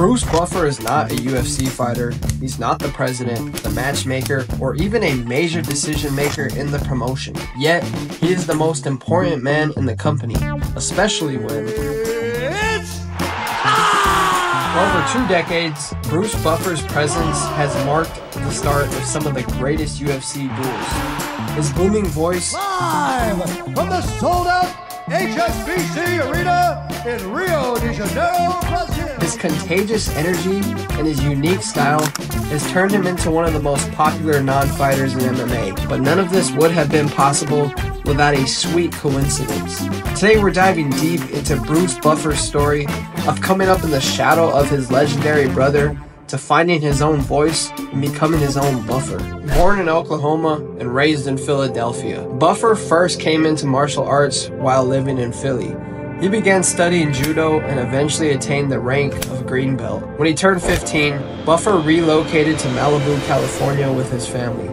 Bruce Buffer is not a UFC fighter, he's not the president, the matchmaker, or even a major decision maker in the promotion. Yet, he is the most important man in the company, especially when. For over two decades, Bruce Buffer's presence has marked the start of some of the greatest UFC duels. His booming voice, Live from the sold out HSBC Arena in Rio de Janeiro, Brazil. His contagious energy and his unique style has turned him into one of the most popular non-fighters in MMA. But none of this would have been possible without a sweet coincidence. Today we're diving deep into Bruce Buffer's story of coming up in the shadow of his legendary brother to finding his own voice and becoming his own Buffer. Born in Oklahoma and raised in Philadelphia, Buffer first came into martial arts while living in Philly. He began studying judo and eventually attained the rank of green belt. When he turned 15, Buffer relocated to Malibu, California with his family.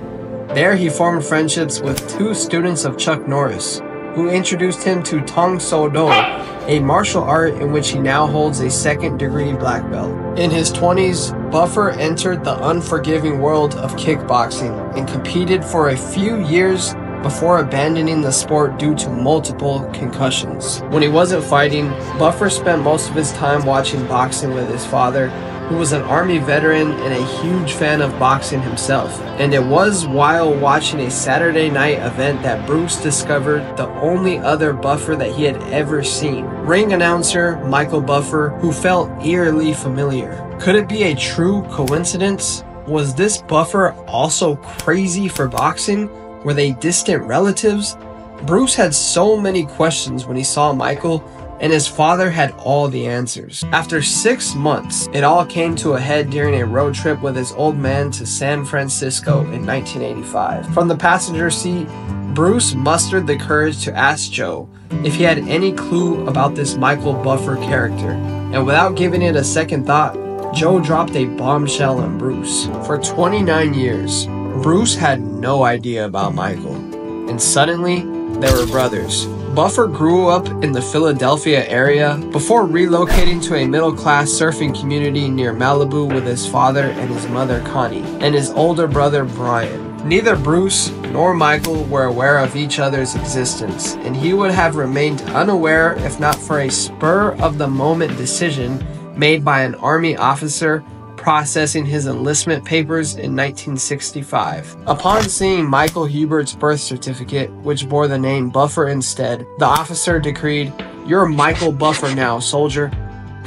There he formed friendships with two students of Chuck Norris, who introduced him to Tang Soo Do, a martial art in which he now holds a second degree black belt. In his 20s, Buffer entered the unforgiving world of kickboxing and competed for a few years before abandoning the sport due to multiple concussions. When he wasn't fighting, Buffer spent most of his time watching boxing with his father, who was an Army veteran and a huge fan of boxing himself. And it was while watching a Saturday night event that Bruce discovered the only other Buffer that he had ever seen ring announcer Michael Buffer, who felt eerily familiar. Could it be a true coincidence? Was this Buffer also crazy for boxing? Were they distant relatives? Bruce had so many questions when he saw Michael, and his father had all the answers. After six months, it all came to a head during a road trip with his old man to San Francisco in 1985. From the passenger seat, Bruce mustered the courage to ask Joe if he had any clue about this Michael Buffer character, and without giving it a second thought, Joe dropped a bombshell on Bruce. For 29 years, Bruce had no idea about Michael, and suddenly, they were brothers. Buffer grew up in the Philadelphia area before relocating to a middle class surfing community near Malibu with his father and his mother Connie, and his older brother Brian. Neither Bruce nor Michael were aware of each other's existence, and he would have remained unaware if not for a spur of the moment decision made by an Army officer processing his enlistment papers in 1965. Upon seeing Michael Hubert's birth certificate, which bore the name Buffer instead, the officer decreed, You're Michael Buffer now, soldier.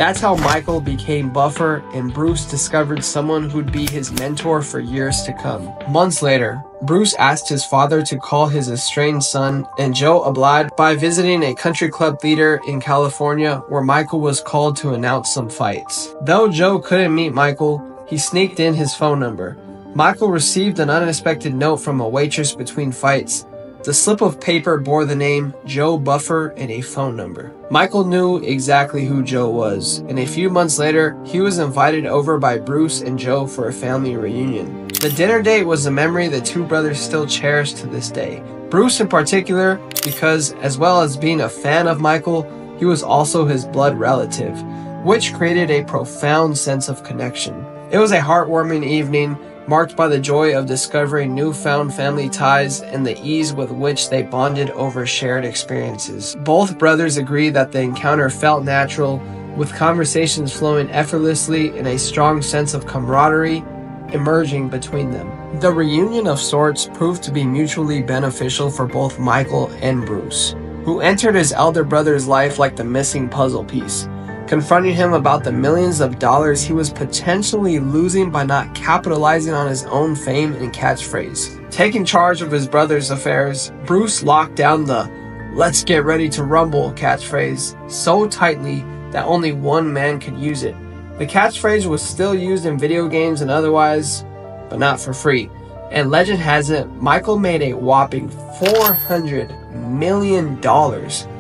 That's how Michael became Buffer, and Bruce discovered someone who'd be his mentor for years to come. Months later, Bruce asked his father to call his estranged son, and Joe obliged by visiting a country club theater in California where Michael was called to announce some fights. Though Joe couldn't meet Michael, he sneaked in his phone number. Michael received an unexpected note from a waitress between fights. The slip of paper bore the name Joe Buffer and a phone number. Michael knew exactly who Joe was, and a few months later, he was invited over by Bruce and Joe for a family reunion. The dinner date was a memory the two brothers still cherish to this day. Bruce in particular, because as well as being a fan of Michael, he was also his blood relative, which created a profound sense of connection. It was a heartwarming evening marked by the joy of discovering newfound family ties and the ease with which they bonded over shared experiences. Both brothers agreed that the encounter felt natural, with conversations flowing effortlessly and a strong sense of camaraderie emerging between them. The reunion of sorts proved to be mutually beneficial for both Michael and Bruce, who entered his elder brother's life like the missing puzzle piece, confronting him about the millions of dollars he was potentially losing by not capitalizing on his own fame and catchphrase. Taking charge of his brother's affairs, Bruce locked down the let's get ready to rumble catchphrase so tightly that only one man could use it the catchphrase was still used in video games and otherwise, but not for free. And legend has it, Michael made a whopping $400 million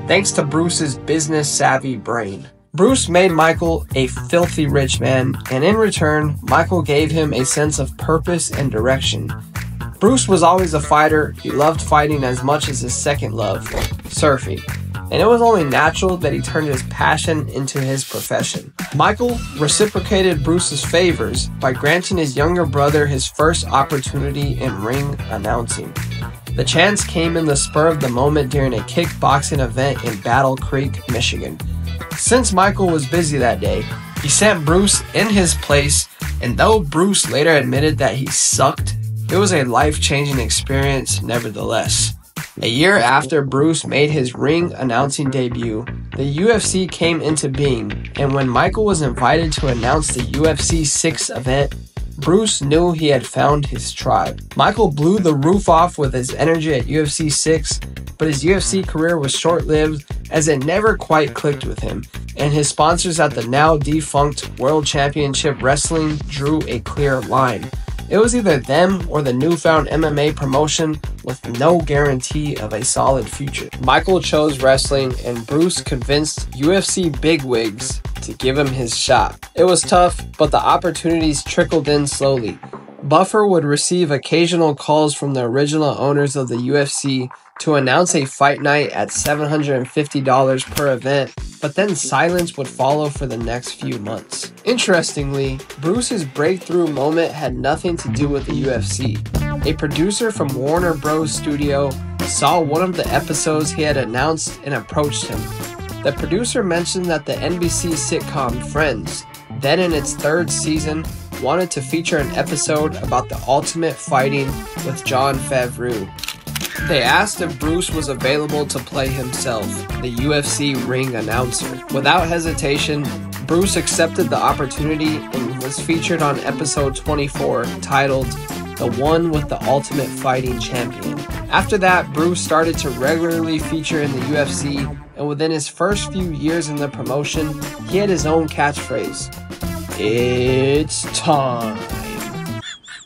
thanks to Bruce's business savvy brain. Bruce made Michael a filthy rich man, and in return, Michael gave him a sense of purpose and direction. Bruce was always a fighter, he loved fighting as much as his second love, surfing. and it was only natural that he turned his passion into his profession. Michael reciprocated Bruce's favors by granting his younger brother his first opportunity in ring announcing. The chance came in the spur of the moment during a kickboxing event in Battle Creek, Michigan. Since Michael was busy that day, he sent Bruce in his place, and though Bruce later admitted that he sucked, it was a life changing experience nevertheless. A year after Bruce made his ring announcing debut, the UFC came into being, and when Michael was invited to announce the UFC 6 event, Bruce knew he had found his tribe. Michael blew the roof off with his energy at UFC 6, but his UFC career was short lived as it never quite clicked with him, and his sponsors at the now defunct World Championship Wrestling drew a clear line. It was either them or the newfound MMA promotion with no guarantee of a solid future. Michael chose wrestling, and Bruce convinced UFC bigwigs to give him his shot. It was tough, but the opportunities trickled in slowly. Buffer would receive occasional calls from the original owners of the UFC to announce a fight night at $750 per event, but then silence would follow for the next few months. Interestingly, Bruce's breakthrough moment had nothing to do with the UFC. A producer from Warner Bros. Studio saw one of the episodes he had announced and approached him. The producer mentioned that the NBC sitcom Friends, then in its third season, wanted to feature an episode about the ultimate fighting with Jon Favreau. They asked if Bruce was available to play himself, the UFC ring announcer. Without hesitation, Bruce accepted the opportunity and was featured on episode 24 titled The One with the Ultimate Fighting Champion. After that, Bruce started to regularly feature in the UFC, and within his first few years in the promotion, he had his own catchphrase It's time.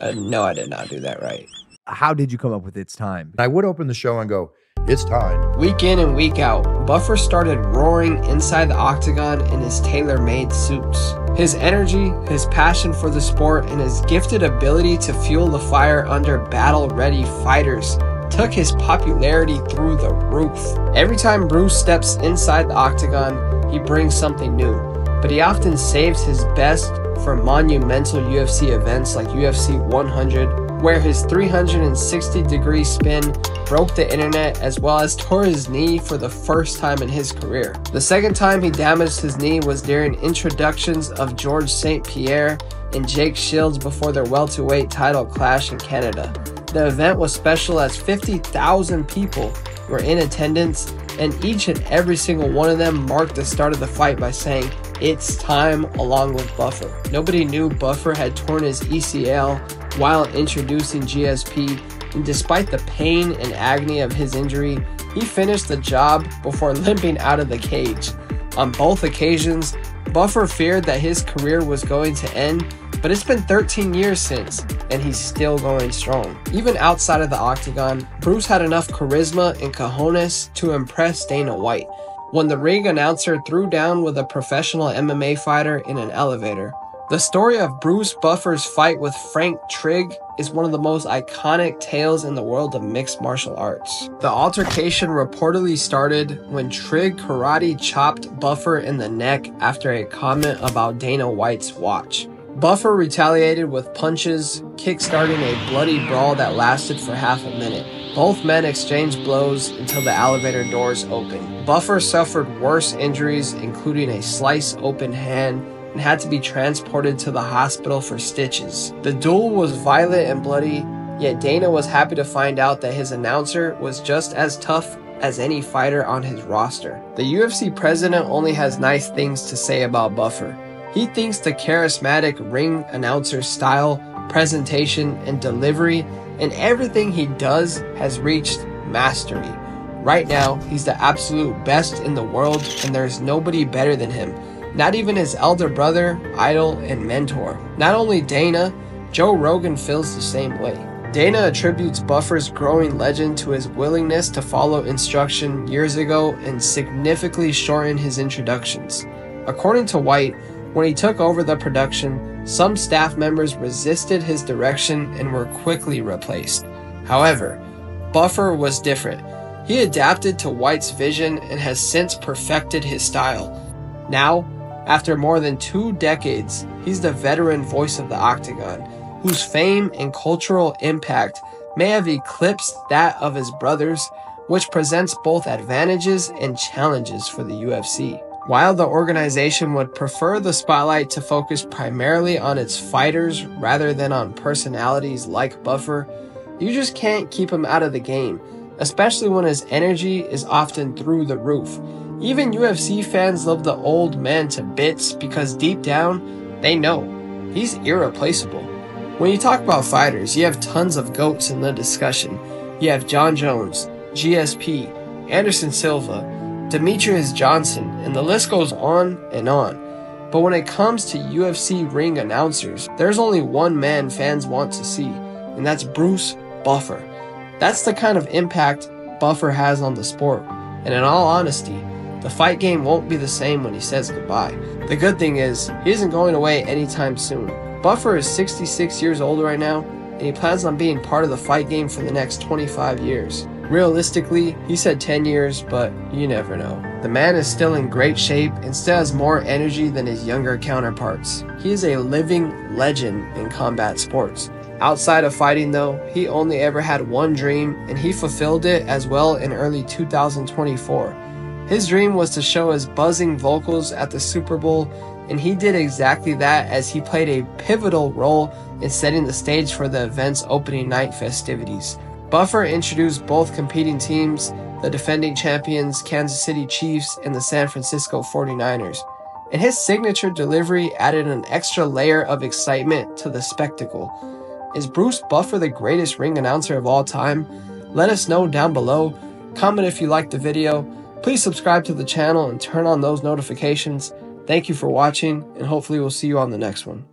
Uh, no, I did not do that right. How did you come up with its time? I would open the show and go, it's time. Week in and week out, Buffer started roaring inside the octagon in his tailor made suits. His energy, his passion for the sport, and his gifted ability to fuel the fire under battle ready fighters took his popularity through the roof. Every time Bruce steps inside the octagon, he brings something new, but he often saves his best for monumental UFC events like UFC 100 where his 360 degree spin broke the internet as well as tore his knee for the first time in his career. The second time he damaged his knee was during introductions of Georges St-Pierre and Jake Shields before their welterweight title clash in Canada. The event was special as 50,000 people were in attendance, and each and every single one of them marked the start of the fight by saying, It's time, along with Buffer. Nobody knew Buffer had torn his ACL while introducing GSP, and despite the pain and agony of his injury, he finished the job before limping out of the cage. On both occasions, Buffer feared that his career was going to end, but it's been 13 years since, and he's still going strong. Even outside of the octagon, Bruce had enough charisma and cojones to impress Dana White when the ring announcer threw down with a professional MMA fighter in an elevator. The story of Bruce Buffer's fight with Frank Trigg is one of the most iconic tales in the world of mixed martial arts. The altercation reportedly started when Trigg karate chopped Buffer in the neck after a comment about Dana White's watch. Buffer retaliated with punches, kickstarting a bloody brawl that lasted for half a minute. Both men exchanged blows until the elevator doors opened. Buffer suffered worse injuries, including a slice open hand and had to be transported to the hospital for stitches. The duel was violent and bloody, yet Dana was happy to find out that his announcer was just as tough as any fighter on his roster. The UFC president only has nice things to say about Buffer. He thinks the charismatic ring announcer style, presentation, and delivery, and everything he does has reached mastery. Right now, he's the absolute best in the world, and there's nobody better than him. Not even his elder brother, idol, and mentor. Not only Dana, Joe Rogan feels the same way. Dana attributes Buffer's growing legend to his willingness to follow instruction years ago and significantly shorten his introductions. According to White, when he took over the production, some staff members resisted his direction and were quickly replaced. However, Buffer was different. He adapted to White's vision and has since perfected his style. Now, after more than two decades, he's the veteran voice of the Octagon, whose fame and cultural impact may have eclipsed that of his brothers, which presents both advantages and challenges for the UFC. While the organization would prefer the spotlight to focus primarily on its fighters rather than on personalities like Buffer, you just can't keep him out of the game, especially when his energy is often through the roof. Even UFC fans love the old man to bits because deep down, they know he's irreplaceable. When you talk about fighters, you have tons of goats in the discussion. You have Jon Jones, GSP, Anderson Silva, Demetrious Johnson, and the list goes on and on. But when it comes to UFC ring announcers, there's only one man fans want to see, and that's Bruce Buffer. That's the kind of impact Buffer has on the sport. And in all honesty, the fight game won't be the same when he says goodbye. The good thing is, he isn't going away anytime soon. Buffer is 66 years old right now, and he plans on being part of the fight game for the next 25 years. Realistically, he said 10 years, but you never know. The man is still in great shape and still has more energy than his younger counterparts. He is a living legend in combat sports. Outside of fighting, though, he only ever had one dream, and he fulfilled it as well in early 2024. His dream was to show his buzzing vocals at the Super Bowl, and he did exactly that as he played a pivotal role in setting the stage for the event's opening night festivities. Buffer introduced both competing teams, the defending champions Kansas City Chiefs and the San Francisco 49ers, and his signature delivery added an extra layer of excitement to the spectacle. Is Bruce Buffer the greatest ring announcer of all time? Let us know down below. Comment if you liked the video. Please subscribe to the channel and turn on those notifications. Thank you for watching, and hopefully, we'll see you on the next one.